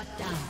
Shut down.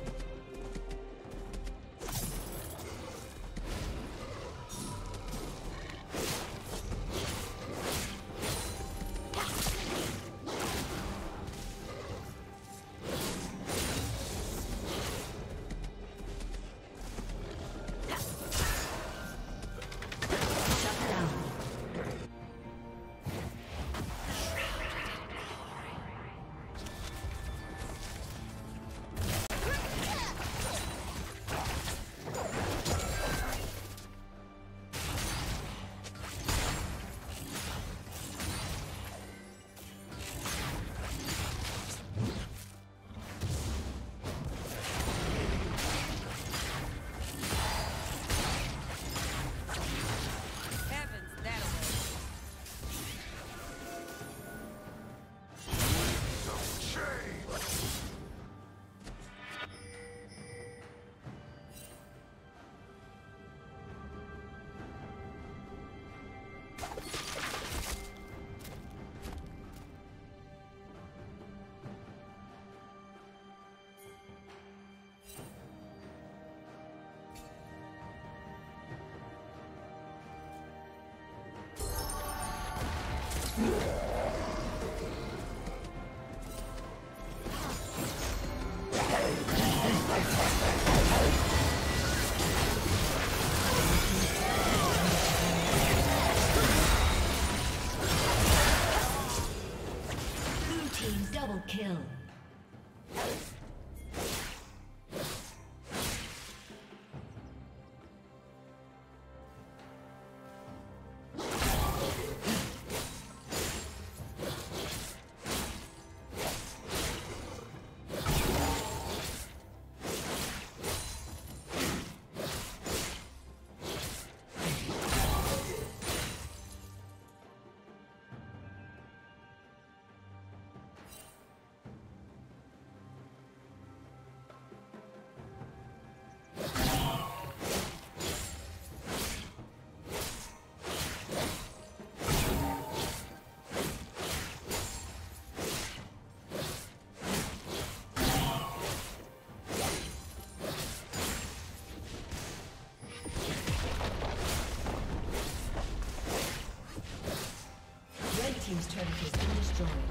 对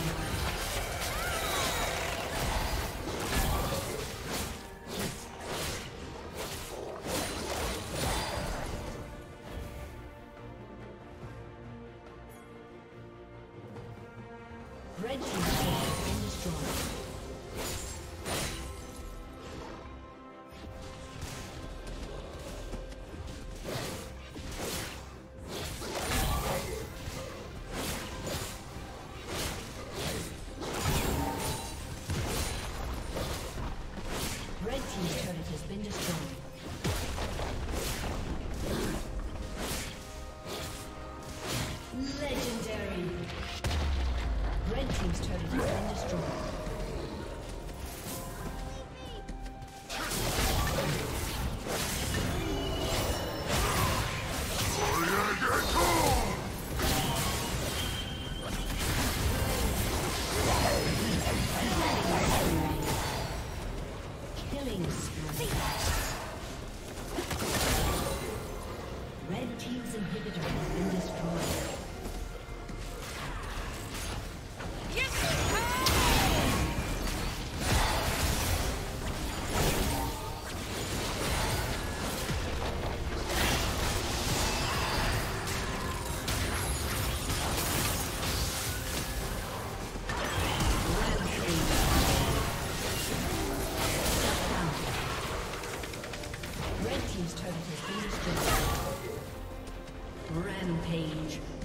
Godlike. change.